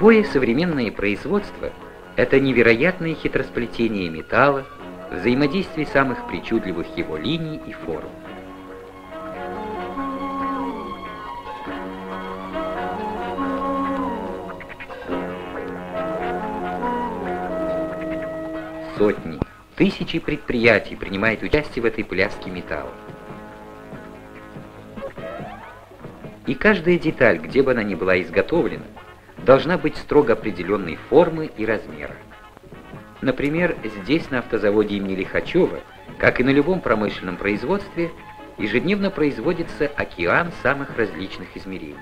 Любое современное производство – это невероятное хитросплетение металла, взаимодействие самых причудливых его линий и форм. Сотни, тысячи предприятий принимают участие в этой пляске металла. И каждая деталь, где бы она ни была изготовлена, должна быть строго определенной формы и размера. Например, здесь, на автозаводе имени Лихачева, как и на любом промышленном производстве, ежедневно производится океан самых различных измерений.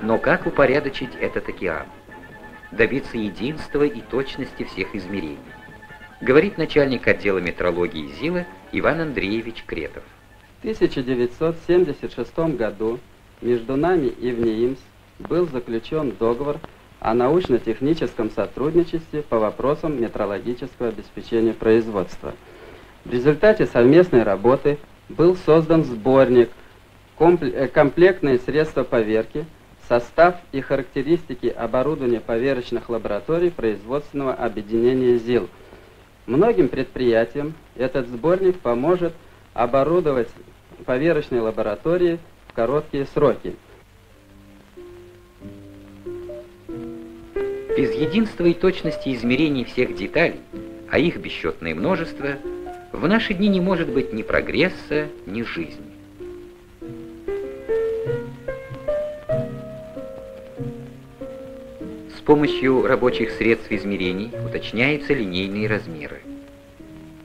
Но как упорядочить этот океан? Добиться единства и точности всех измерений? Говорит начальник отдела метрологии ЗИЛа Иван Андреевич Кретов. В 1976 году между нами и ВНИИМС был заключен договор о научно-техническом сотрудничестве по вопросам метрологического обеспечения производства. В результате совместной работы был создан сборник э, «Комплектные средства поверки», состав и характеристики оборудования поверочных лабораторий производственного объединения ЗИЛ. Многим предприятиям этот сборник поможет оборудовать поверочные лаборатории в короткие сроки. Без единства и точности измерений всех деталей, а их бесчетное множество, в наши дни не может быть ни прогресса, ни жизни. С помощью рабочих средств измерений уточняются линейные размеры.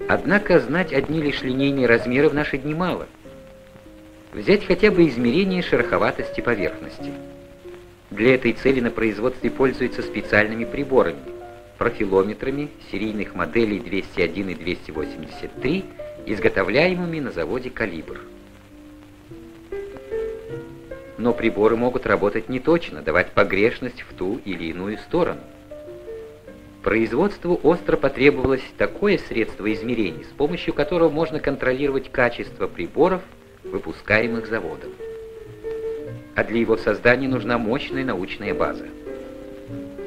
Однако знать одни лишь линейные размеры в наши дни мало. Взять хотя бы измерение шероховатости поверхности – для этой цели на производстве пользуются специальными приборами, профилометрами серийных моделей 201 и 283, изготовляемыми на заводе «Калибр». Но приборы могут работать неточно, давать погрешность в ту или иную сторону. Производству остро потребовалось такое средство измерений, с помощью которого можно контролировать качество приборов, выпускаемых заводом а для его создания нужна мощная научная база.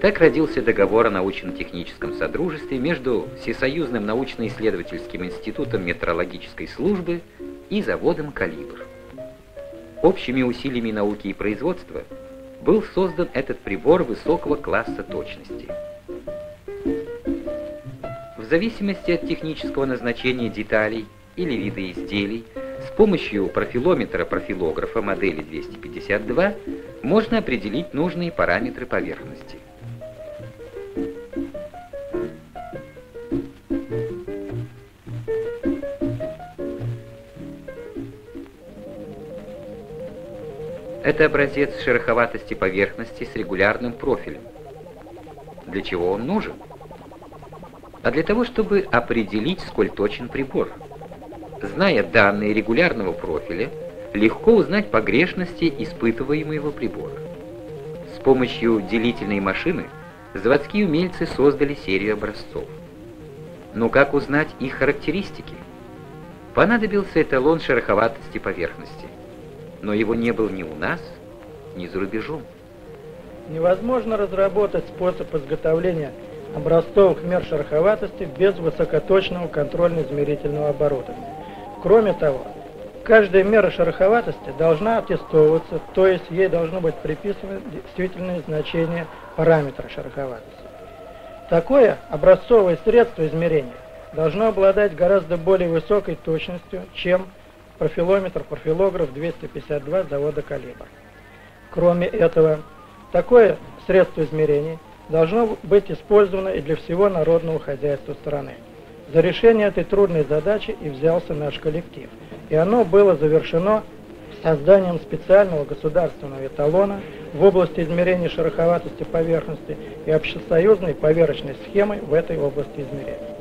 Так родился договор о научно-техническом содружестве между Всесоюзным научно-исследовательским институтом метрологической службы и заводом «Калибр». Общими усилиями науки и производства был создан этот прибор высокого класса точности. В зависимости от технического назначения деталей или вида изделий, с помощью профилометра-профилографа модели 252 можно определить нужные параметры поверхности. Это образец шероховатости поверхности с регулярным профилем. Для чего он нужен? А для того, чтобы определить, сколь точен прибор – Зная данные регулярного профиля, легко узнать погрешности испытываемого прибора. С помощью делительной машины заводские умельцы создали серию образцов. Но как узнать их характеристики? Понадобился эталон шероховатости поверхности, но его не было ни у нас, ни за рубежом. Невозможно разработать способ изготовления образцовых мер шероховатости без высокоточного контрольно-измерительного оборудования. Кроме того, каждая мера шероховатости должна аттестовываться, то есть ей должно быть приписано действительное значение параметра шероховатости. Такое образцовое средство измерения должно обладать гораздо более высокой точностью, чем профилометр, профилограф 252 завода «Калибр». Кроме этого, такое средство измерений должно быть использовано и для всего народного хозяйства страны. За решение этой трудной задачи и взялся наш коллектив. И оно было завершено созданием специального государственного эталона в области измерения шероховатости поверхности и общесоюзной поверочной схемы в этой области измерения.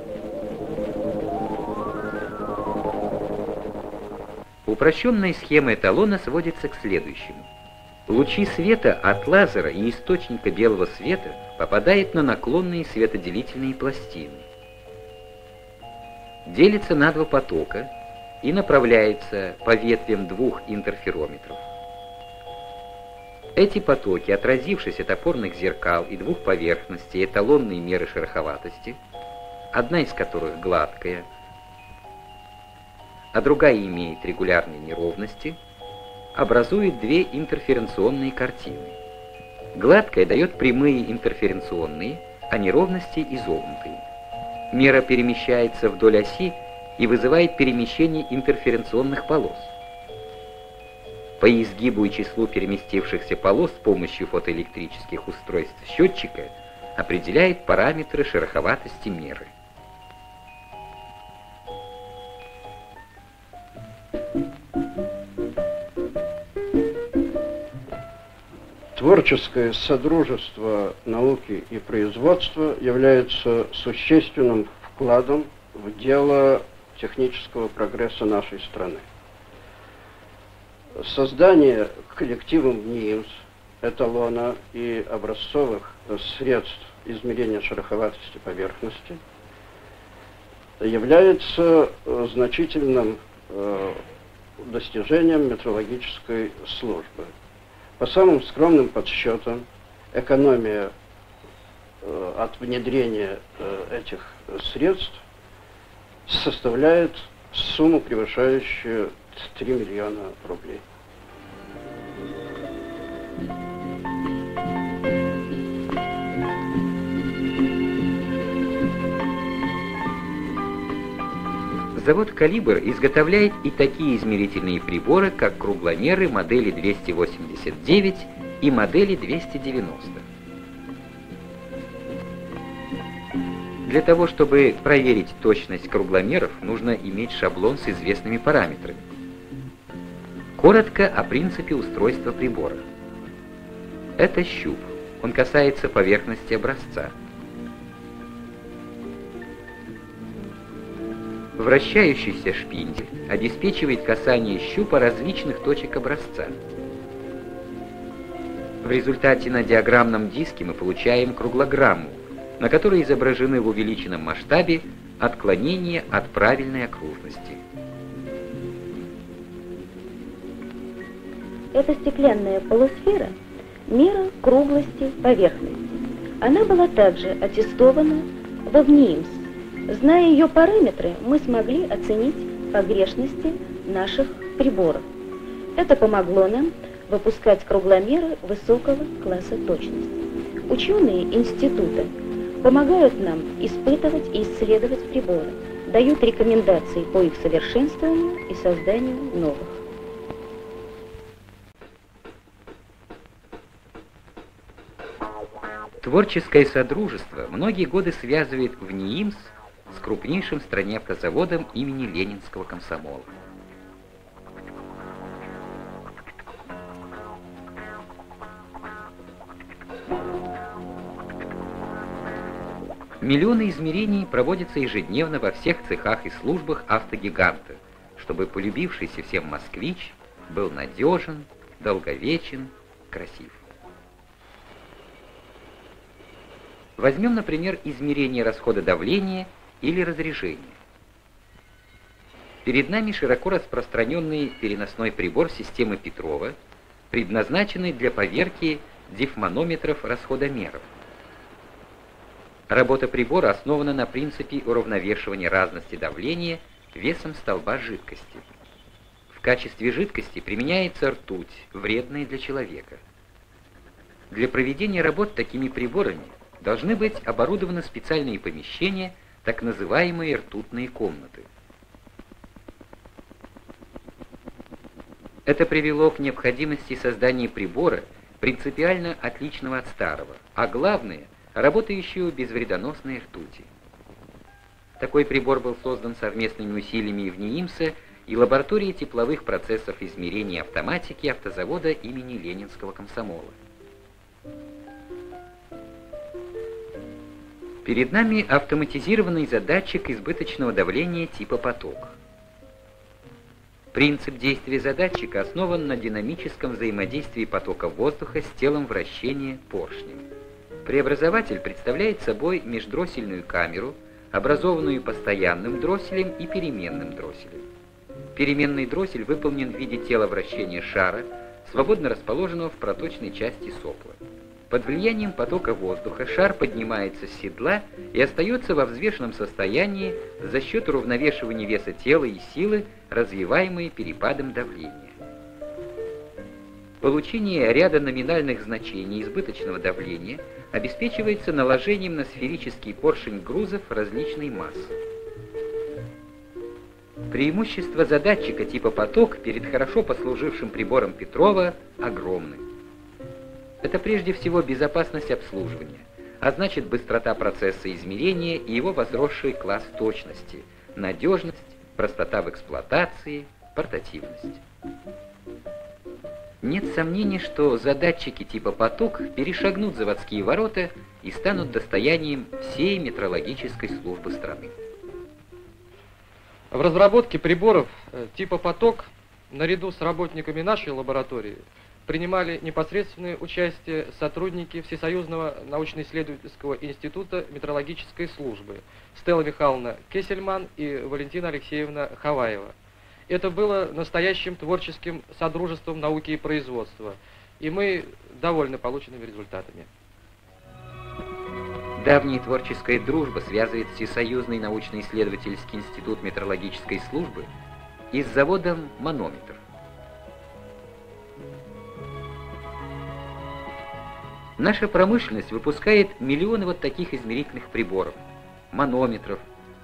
Упрощенная схема эталона сводится к следующему. Лучи света от лазера и источника белого света попадают на наклонные светоделительные пластины. Делится на два потока и направляется по ветвям двух интерферометров. Эти потоки, отразившись от опорных зеркал и двух поверхностей эталонной меры шероховатости, одна из которых гладкая, а другая имеет регулярные неровности, образуют две интерференционные картины. Гладкая дает прямые интерференционные, а неровности изогнутые. Мера перемещается вдоль оси и вызывает перемещение интерференционных полос. По изгибу и числу переместившихся полос с помощью фотоэлектрических устройств счетчика определяет параметры шероховатости меры. Творческое содружество науки и производства является существенным вкладом в дело технического прогресса нашей страны. Создание коллективом НИИМС, эталона и образцовых средств измерения шероховатости поверхности является значительным э, достижением метрологической службы. По самым скромным подсчетам, экономия э, от внедрения э, этих средств составляет сумму, превышающую 3 миллиона рублей. Завод «Калибр» изготовляет и такие измерительные приборы, как кругломеры модели 289 и модели 290. Для того, чтобы проверить точность кругломеров, нужно иметь шаблон с известными параметрами. Коротко о принципе устройства прибора. Это щуп. Он касается поверхности образца. Вращающийся шпиндель обеспечивает касание щупа различных точек образца. В результате на диаграммном диске мы получаем круглограмму, на которой изображены в увеличенном масштабе отклонения от правильной окружности. Эта стеклянная полусфера – мера круглости поверхности. Она была также аттестована во ВНИИМС Зная ее параметры, мы смогли оценить погрешности наших приборов. Это помогло нам выпускать кругломеры высокого класса точности. Ученые института помогают нам испытывать и исследовать приборы, дают рекомендации по их совершенствованию и созданию новых. Творческое содружество многие годы связывает в НИИМС с крупнейшим в стране автозаводом имени Ленинского комсомола. Миллионы измерений проводятся ежедневно во всех цехах и службах автогиганта, чтобы полюбившийся всем москвич был надежен, долговечен, красив. Возьмем, например, измерение расхода давления – или разрежение. Перед нами широко распространенный переносной прибор системы Петрова, предназначенный для поверки дифманометров расходомеров. Работа прибора основана на принципе уравновешивания разности давления весом столба жидкости. В качестве жидкости применяется ртуть, вредная для человека. Для проведения работ такими приборами должны быть оборудованы специальные помещения – так называемые ртутные комнаты. Это привело к необходимости создания прибора, принципиально отличного от старого, а главное, работающего без вредоносной ртути. Такой прибор был создан совместными усилиями в НИИМСа и лаборатории тепловых процессов измерения автоматики автозавода имени Ленинского комсомола. Перед нами автоматизированный задатчик избыточного давления типа поток. Принцип действия задатчика основан на динамическом взаимодействии потока воздуха с телом вращения поршня. Преобразователь представляет собой междроссельную камеру, образованную постоянным дросселем и переменным дросселем. Переменный дроссель выполнен в виде тела вращения шара, свободно расположенного в проточной части сопла. Под влиянием потока воздуха шар поднимается с седла и остается во взвешенном состоянии за счет уравновешивания веса тела и силы, развиваемой перепадом давления. Получение ряда номинальных значений избыточного давления обеспечивается наложением на сферический поршень грузов различной массы. Преимущество задатчика типа поток перед хорошо послужившим прибором Петрова огромны. Это прежде всего безопасность обслуживания, а значит быстрота процесса измерения и его возросший класс точности, надежность, простота в эксплуатации, портативность. Нет сомнений, что задатчики типа «поток» перешагнут заводские ворота и станут достоянием всей метрологической службы страны. В разработке приборов э, типа «поток» наряду с работниками нашей лаборатории принимали непосредственное участие сотрудники Всесоюзного научно-исследовательского института метрологической службы Стелла Михайловна Кесельман и Валентина Алексеевна Хаваева. Это было настоящим творческим содружеством науки и производства, и мы довольны полученными результатами. Давняя творческая дружба связывает Всесоюзный научно-исследовательский институт метрологической службы и с заводом «Манометр». Наша промышленность выпускает миллионы вот таких измерительных приборов, манометров,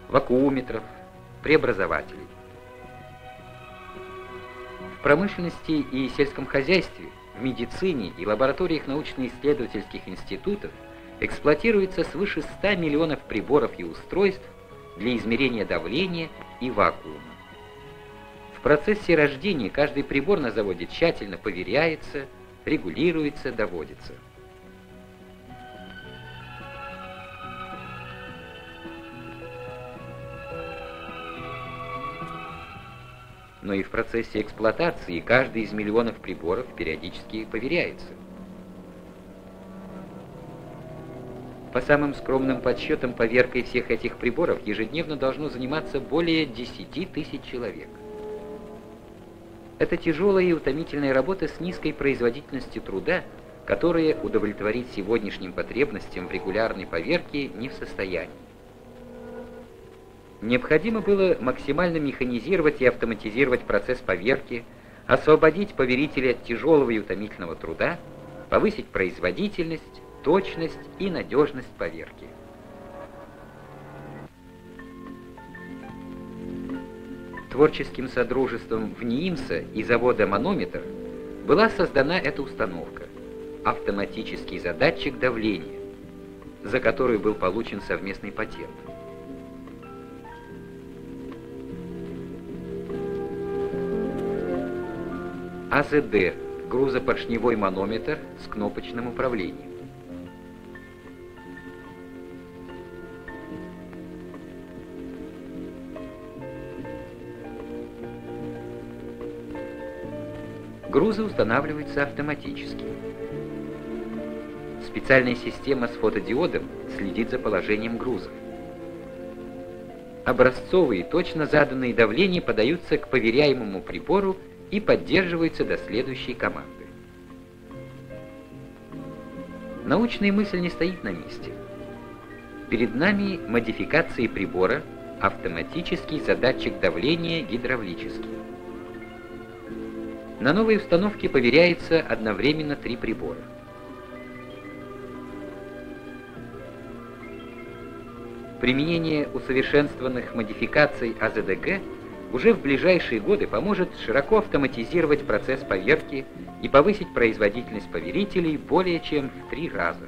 вакууметров, преобразователей. В промышленности и сельском хозяйстве, в медицине и лабораториях научно-исследовательских институтов эксплуатируется свыше 100 миллионов приборов и устройств для измерения давления и вакуума. В процессе рождения каждый прибор на заводе тщательно проверяется, регулируется, доводится. Но и в процессе эксплуатации каждый из миллионов приборов периодически проверяется. По самым скромным подсчетам, поверкой всех этих приборов ежедневно должно заниматься более 10 тысяч человек. Это тяжелая и утомительная работа с низкой производительностью труда, которая удовлетворить сегодняшним потребностям в регулярной поверке не в состоянии. Необходимо было максимально механизировать и автоматизировать процесс поверки, освободить поверителя от тяжелого и утомительного труда, повысить производительность, точность и надежность поверки. Творческим содружеством в НИИМСа и завода «Манометр» была создана эта установка – автоматический задатчик давления, за которую был получен совместный патент. АЗД – грузопоршневой манометр с кнопочным управлением. Грузы устанавливаются автоматически. Специальная система с фотодиодом следит за положением грузов. Образцовые, точно заданные давления подаются к поверяемому прибору и поддерживается до следующей команды. Научная мысль не стоит на месте. Перед нами модификации прибора автоматический задатчик давления гидравлический. На новой установке поверяется одновременно три прибора. Применение усовершенствованных модификаций АЗДГ уже в ближайшие годы поможет широко автоматизировать процесс поверки и повысить производительность поверителей более чем в три раза.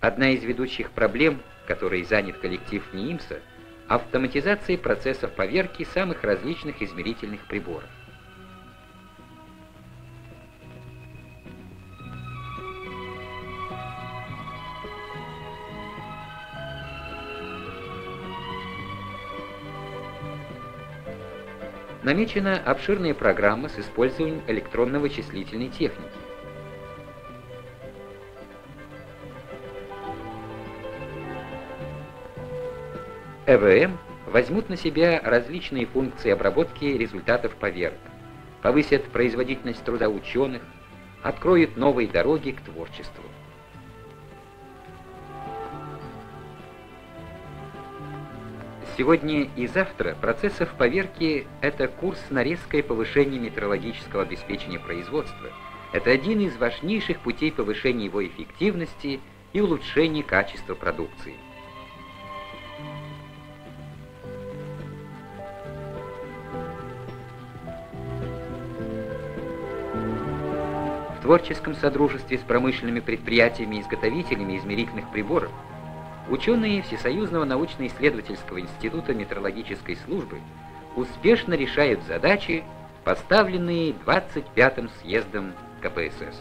Одна из ведущих проблем, которой занят коллектив НИИМСа, автоматизация процессов поверки самых различных измерительных приборов. Намечена обширная программа с использованием электронно-вычислительной техники. ЭВМ возьмут на себя различные функции обработки результатов поверок, повысят производительность труда ученых, откроют новые дороги к творчеству. Сегодня и завтра процессов поверки – это курс на резкое повышение метрологического обеспечения производства. Это один из важнейших путей повышения его эффективности и улучшения качества продукции. В творческом содружестве с промышленными предприятиями и изготовителями измерительных приборов – Ученые Всесоюзного научно-исследовательского института метрологической службы успешно решают задачи, поставленные 25-м съездом КПСС.